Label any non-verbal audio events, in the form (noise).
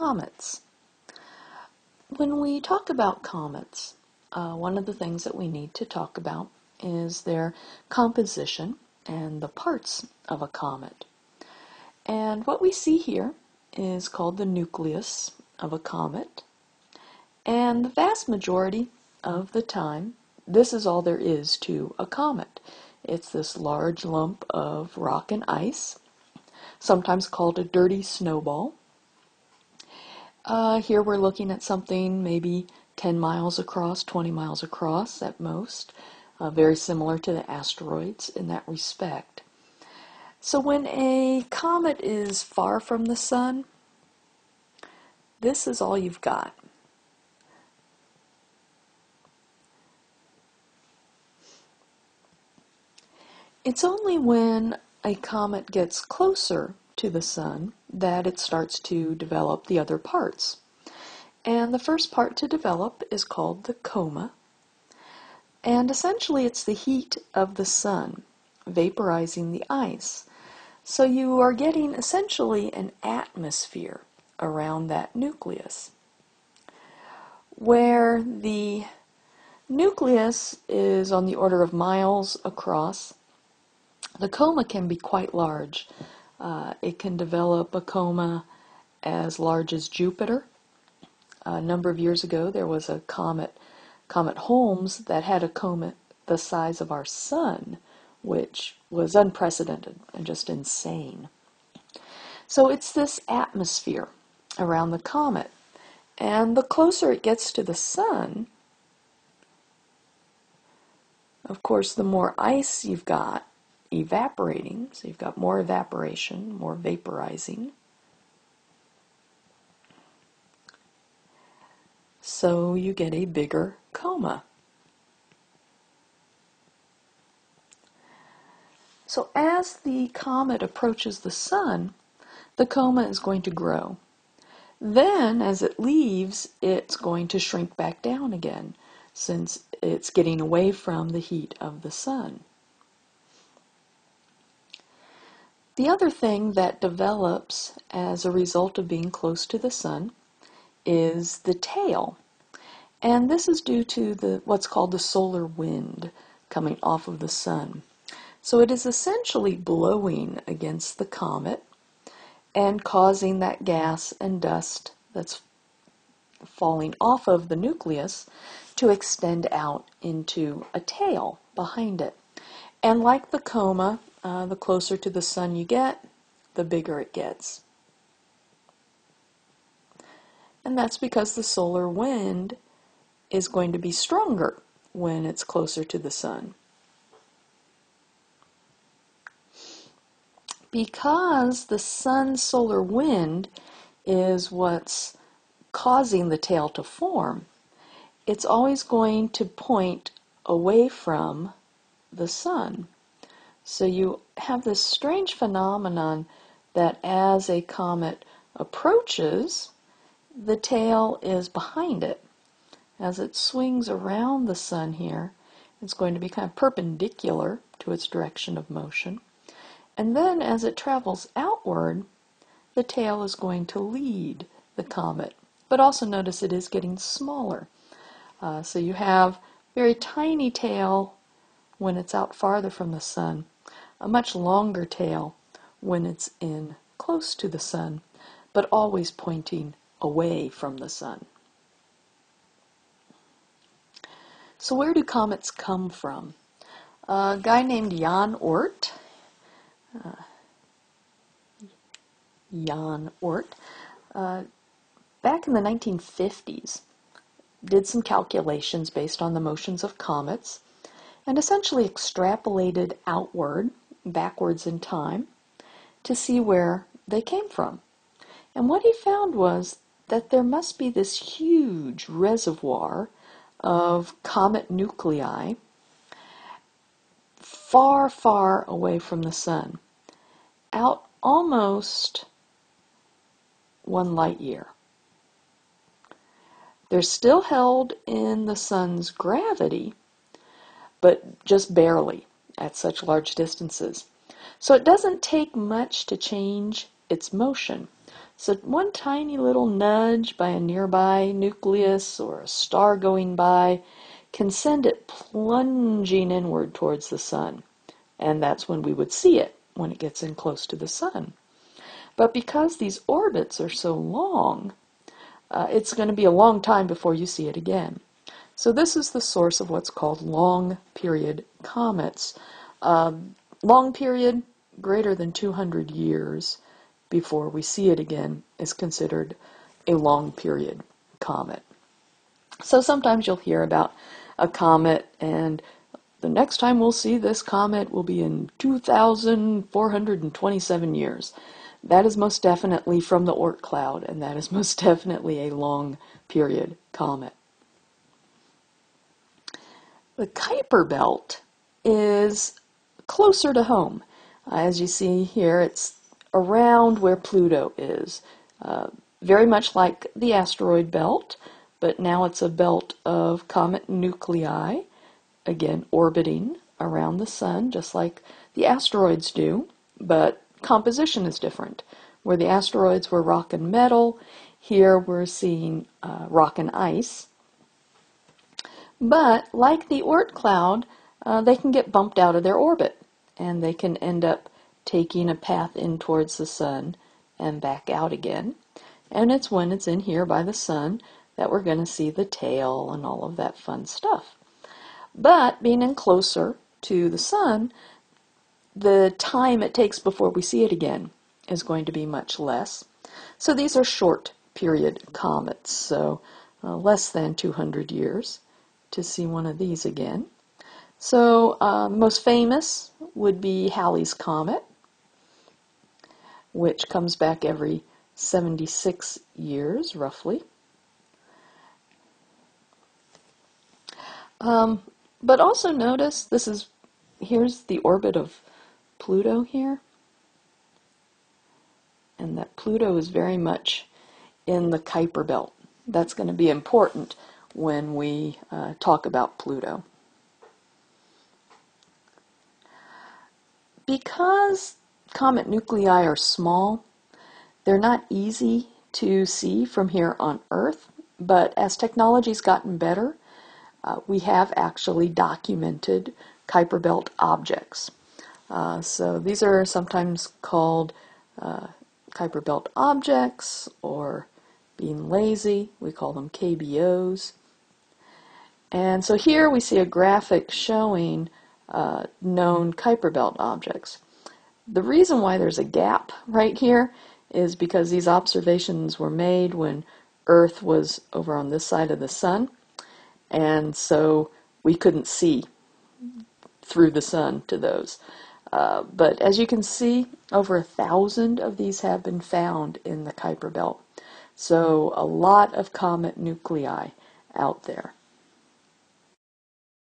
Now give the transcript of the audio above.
comets. When we talk about comets, uh, one of the things that we need to talk about is their composition and the parts of a comet. And what we see here is called the nucleus of a comet. And the vast majority of the time, this is all there is to a comet. It's this large lump of rock and ice, sometimes called a dirty snowball. Uh, here we're looking at something maybe 10 miles across, 20 miles across at most, uh, very similar to the asteroids in that respect. So when a comet is far from the sun, this is all you've got. It's only when a comet gets closer to the sun that it starts to develop the other parts. And the first part to develop is called the coma. And essentially, it's the heat of the sun vaporizing the ice. So you are getting essentially an atmosphere around that nucleus. Where the nucleus is on the order of miles across, the coma can be quite large. Uh, it can develop a coma as large as Jupiter. A number of years ago, there was a comet, Comet Holmes, that had a coma the size of our sun, which was unprecedented and just insane. So it's this atmosphere around the comet. And the closer it gets to the sun, of course, the more ice you've got, evaporating, so you've got more evaporation, more vaporizing. So you get a bigger coma. So as the comet approaches the sun, the coma is going to grow. Then, as it leaves, it's going to shrink back down again since it's getting away from the heat of the sun. The other thing that develops as a result of being close to the sun is the tail. And this is due to the what's called the solar wind coming off of the sun. So it is essentially blowing against the comet and causing that gas and dust that's falling off of the nucleus to extend out into a tail behind it. And like the coma, uh, the closer to the sun you get, the bigger it gets. And that's because the solar wind is going to be stronger when it's closer to the sun. Because the sun's solar wind is what's causing the tail to form, it's always going to point away from the sun. So you have this strange phenomenon that as a comet approaches, the tail is behind it. As it swings around the sun here, it's going to be kind of perpendicular to its direction of motion. And then as it travels outward, the tail is going to lead the comet. But also notice it is getting smaller. Uh, so you have very tiny tail when it's out farther from the sun, a much longer tail when it's in close to the sun, but always pointing away from the sun. So, where do comets come from? A guy named Jan Oort, uh, Jan Oort, uh, back in the 1950s, did some calculations based on the motions of comets and essentially extrapolated outward backwards in time to see where they came from. And what he found was that there must be this huge reservoir of comet nuclei far, far away from the sun, out almost one light year. They're still held in the sun's gravity, but just barely at such large distances. So it doesn't take much to change its motion. So one tiny little nudge by a nearby nucleus or a star going by can send it plunging inward towards the sun. And that's when we would see it, when it gets in close to the sun. But because these orbits are so long, uh, it's going to be a long time before you see it again. So this is the source of what's called long period comets. Um, long period, greater than 200 years before we see it again, is considered a long period comet. So sometimes you'll hear about a comet and the next time we'll see this comet will be in 2,427 years. That is most definitely from the Oort cloud, and that is most (laughs) definitely a long period comet. The Kuiper belt is closer to home. Uh, as you see here, it's around where Pluto is. Uh, very much like the asteroid belt, but now it's a belt of comet nuclei, again orbiting around the sun, just like the asteroids do, but composition is different. Where the asteroids were rock and metal, here we're seeing uh, rock and ice. But like the Oort cloud, uh, they can get bumped out of their orbit and they can end up taking a path in towards the sun and back out again. And it's when it's in here by the sun that we're going to see the tail and all of that fun stuff. But being in closer to the sun, the time it takes before we see it again is going to be much less. So these are short period comets, so uh, less than 200 years to see one of these again. So uh, most famous would be Halley's Comet, which comes back every 76 years, roughly. Um, but also notice this is, here's the orbit of Pluto here. And that Pluto is very much in the Kuiper belt. That's going to be important when we uh, talk about Pluto. Because comet nuclei are small, they're not easy to see from here on Earth, but as technology's gotten better, uh, we have actually documented Kuiper Belt objects. Uh, so these are sometimes called uh, Kuiper Belt objects or being lazy. We call them KBOs. And so here we see a graphic showing uh, known Kuiper Belt objects. The reason why there's a gap right here is because these observations were made when Earth was over on this side of the sun, and so we couldn't see through the sun to those. Uh, but as you can see, over a thousand of these have been found in the Kuiper Belt. So a lot of comet nuclei out there.